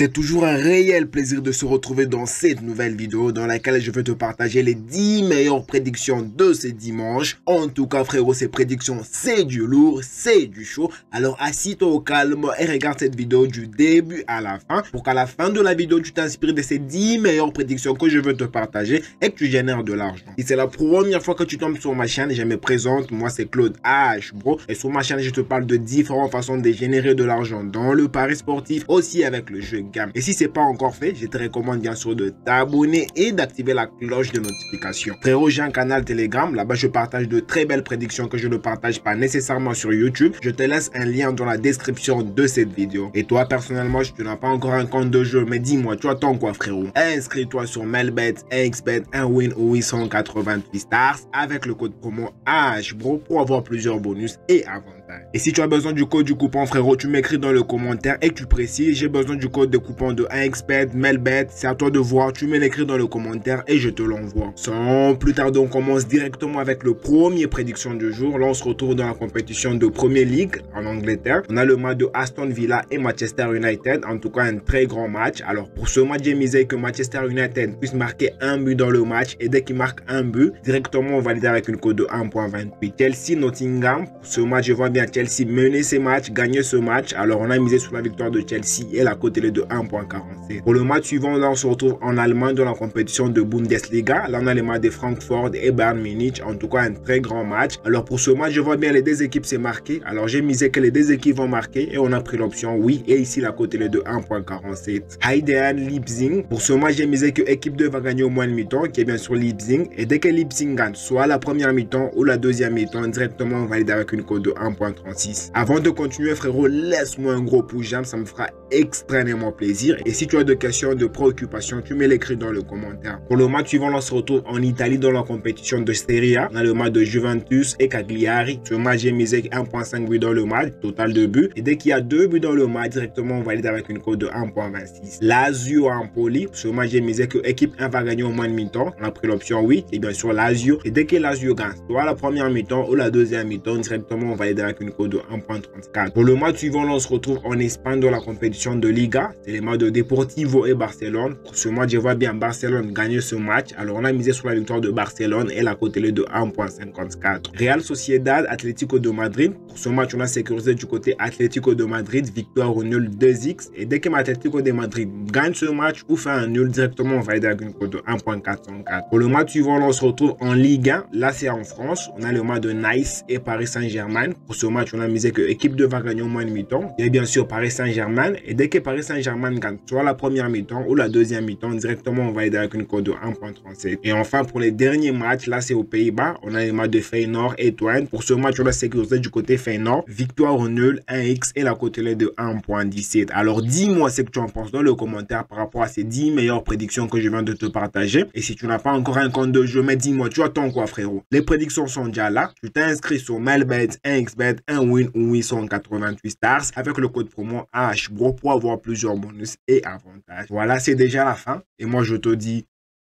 C'est toujours un réel plaisir de se retrouver dans cette nouvelle vidéo dans laquelle je vais te partager les 10 meilleures prédictions de ce dimanche. En tout cas frérot, ces prédictions c'est du lourd, c'est du chaud. Alors assis-toi au calme et regarde cette vidéo du début à la fin pour qu'à la fin de la vidéo tu t'inspires de ces 10 meilleures prédictions que je veux te partager et que tu génères de l'argent. Si c'est la première fois que tu tombes sur ma chaîne, je me présente, moi c'est Claude H bro et sur ma chaîne je te parle de différentes façons de générer de l'argent dans le pari sportif aussi avec le jeu Et si c'est pas encore fait, je te recommande bien sûr de t'abonner et d'activer la cloche de notification. Frérot, j'ai un canal Telegram. Là-bas, je partage de très belles prédictions que je ne partage pas nécessairement sur YouTube. Je te laisse un lien dans la description de cette vidéo. Et toi, personnellement, si tu n'as pas encore un compte de jeu, mais dis-moi, tu attends quoi, frérot? Inscris-toi sur Melbet, XBet, un win ou 888 stars avec le code promo HBRO pour avoir plusieurs bonus et avantages. Et si tu as besoin du code du coupon, frérot, tu m'écris dans le commentaire et tu précises, j'ai besoin du code de coupon de 1xbet, Melbet, c'est à toi de voir, tu me l'écris dans le commentaire et je te l'envoie. Sans plus tarder, on commence directement avec le premier prédiction du jour. Là, on se retrouve dans la compétition de Premier League en Angleterre. On a le match de Aston Villa et Manchester United, en tout cas un très grand match. Alors pour ce match, j'ai misé que Manchester United puisse marquer un but dans le match et dès qu'il marque un but, directement on valide avec une cote de 1.28. Chelsea Nottingham, pour ce match, je vois bien Chelsea mener ces matchs, gagner ce match. Alors on a misé sur la victoire de Chelsea et la cote est de 1.47. Pour le match suivant, là on se retrouve en Allemagne dans la compétition de Bundesliga. Là on a les matchs de Frankfurt et Bayern Munich. En tout cas un très grand match. Alors pour ce match, je vois bien les deux équipes s'est marqué. Alors j'ai misé que les deux équipes vont marquer et on a pris l'option oui. Et ici la cote est de 1.47. Heidean Leipzig. Pour ce match, j'ai misé que équipe 2 va gagner au moins de mi-temps, qui est bien sûr Leipzig. Et dès que Leipzig gagne, soit la première mi-temps ou la deuxième mi-temps, directement on valide avec une cote de 1.36. Avant de continuer frérot, laisse-moi un gros pouce j'aime, ça me fera extrêmement plaisir. Et si tu as des questions, de préoccupations, tu me l'écris dans le commentaire. Pour le match suivant, on se retrouve en Italie dans la compétition de Serie A. On le match de Juventus et Cagliari. Ce match, j'ai misé 1.5 buts dans le match, total de buts. Et dès qu'il y a deux buts dans le match, directement on valide avec une cote de 1.26. Lazio Empoli. Ce match, j'ai misé que équipe 1 va gagner au moins de mi-temps. On a pris l'option oui. Et bien sûr, Lazio. Et dès que Lazio gagne, soit la première mi-temps ou la deuxième mi-temps, directement on valide avec une cote de 1.34. Pour le match suivant, on se retrouve en Espagne dans la compétition de Liga. C'est les matchs de Deportivo et Barcelone. Pour ce match, je vois bien Barcelone gagner ce match. Alors, on a misé sur la victoire de Barcelone et la cote est de 1.54. Real Sociedad, Atlético de Madrid. Pour ce match, on a sécurisé du côté Atlético de Madrid, victoire au nul 2x. Et dès que Atlético de Madrid gagne ce match ou fait un nul, directement on va aider avec une cote de 1.404. Pour le match suivant, on se retrouve en Ligue 1. Là, c'est en France. On a le match de Nice et Paris Saint-Germain. Pour ce match, on a misé que équipe 2 va gagner au moins de mi-temps. Et bien sûr, Paris Saint-Germain. Et dès que Paris Saint-Germain gagne soit la première mi-temps ou la deuxième mi-temps, directement on va aider avec une cote de 1.37. Et enfin, pour les derniers matchs, là c'est aux Pays-Bas, on a les matchs de Feyenoord et Twente. Pour ce match, on a sécurisé du côté Feyenoord. Victoire au nul, 1x et la cote de 1.17. Alors dis-moi ce que tu en penses dans le commentaire par rapport à ces 10 meilleures prédictions que je viens de te partager. Et si tu n'as pas encore un compte de jeu, mais dis-moi, tu attends quoi frérot? Les prédictions sont déjà là. Tu t'es inscrit sur Melbet, 1xbet, 1 win ou 888 stars avec le code promo HBRO pour avoir plusieurs bonus et avantages. Voilà, c'est déjà la fin. Et moi, je te dis,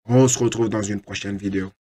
on se retrouve dans une prochaine vidéo.